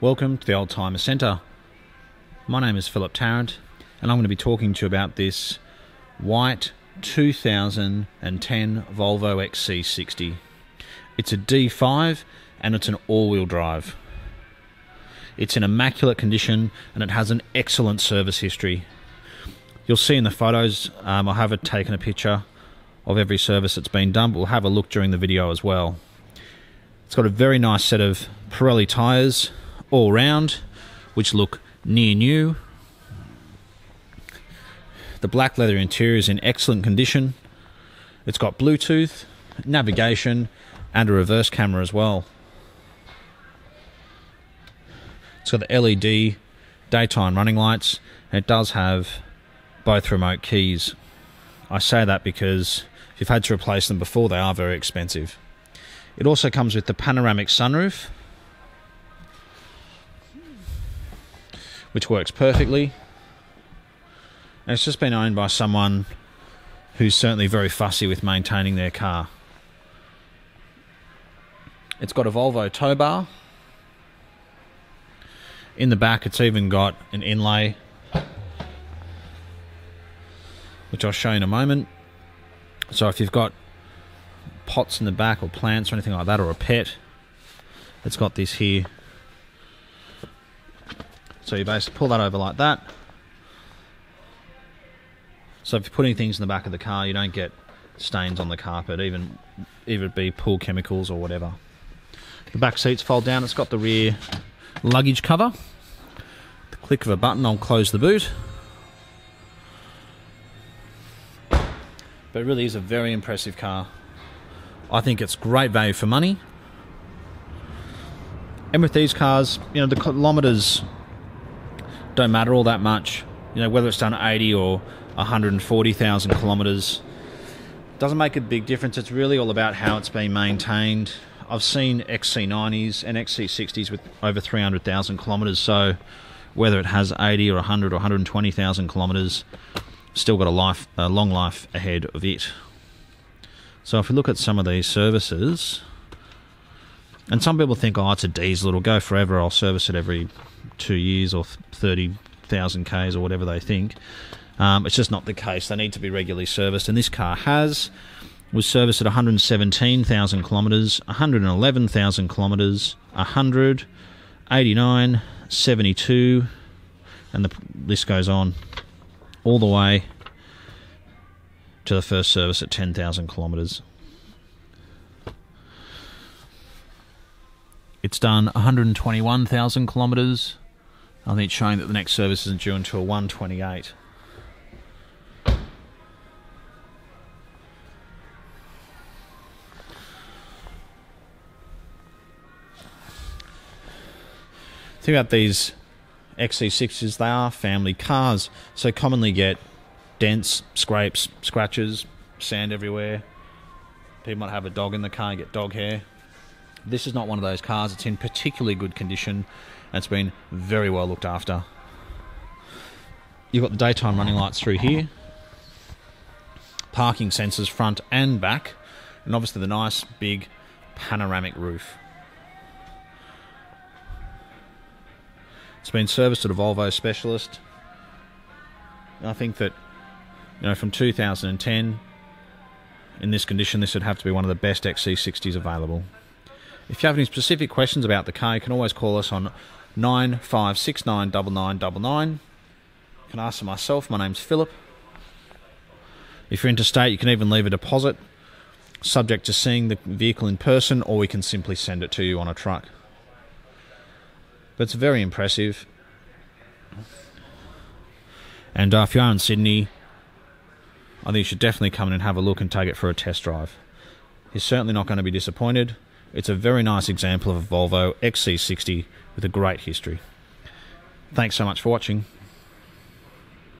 Welcome to the Oldtimer Centre. My name is Philip Tarrant, and I'm going to be talking to you about this white 2010 Volvo XC60. It's a D5 and it's an all wheel drive. It's in immaculate condition and it has an excellent service history. You'll see in the photos, um, I have taken a picture of every service that's been done, but we'll have a look during the video as well. It's got a very nice set of Pirelli tyres all round, which look near new. The black leather interior is in excellent condition. It's got Bluetooth, navigation, and a reverse camera as well. It's got the LED daytime running lights, and it does have both remote keys. I say that because if you've had to replace them before, they are very expensive. It also comes with the panoramic sunroof, which works perfectly. And it's just been owned by someone who's certainly very fussy with maintaining their car. It's got a Volvo tow bar. In the back, it's even got an inlay, which I'll show in a moment. So if you've got pots in the back or plants or anything like that or a pet. It's got this here. So you basically pull that over like that. So if you're putting things in the back of the car, you don't get stains on the carpet, even either it be pool chemicals or whatever. The back seats fold down. It's got the rear luggage cover. The click of a button, I'll close the boot. But it really is a very impressive car. I think it's great value for money. And with these cars, you know, the kilometres don't matter all that much. You know, whether it's done 80 or 140,000 kilometres doesn't make a big difference. It's really all about how it's been maintained. I've seen XC90s and XC60s with over 300,000 kilometres, so whether it has 80 or 100 or 120,000 kilometres, still got a life, a long life ahead of it. So if we look at some of these services, and some people think, oh, it's a diesel, it'll go forever, I'll service it every two years or 30,000 Ks or whatever they think. Um, it's just not the case. They need to be regularly serviced, and this car has was serviced at 117,000 kilometres, 111,000 kilometres, 100, 89, 72, and the list goes on all the way to the first service at 10,000 kilometres. It's done 121,000 kilometres. I think it's showing that the next service isn't due until 128. Think about these XC60s, they are family cars, so commonly get dents, scrapes, scratches, sand everywhere. People might have a dog in the car and get dog hair. This is not one of those cars. It's in particularly good condition and it's been very well looked after. You've got the daytime running lights through here, parking sensors front and back, and obviously the nice big panoramic roof. It's been serviced at a Volvo specialist. I think that you know, from 2010, in this condition, this would have to be one of the best XC60s available. If you have any specific questions about the car, you can always call us on 95699999. You can ask myself. My name's Philip. If you're interstate, you can even leave a deposit, subject to seeing the vehicle in person, or we can simply send it to you on a truck. But it's very impressive. And uh, if you are in Sydney, I think you should definitely come in and have a look and take it for a test drive. You're certainly not going to be disappointed. It's a very nice example of a Volvo XC60 with a great history. Thanks so much for watching.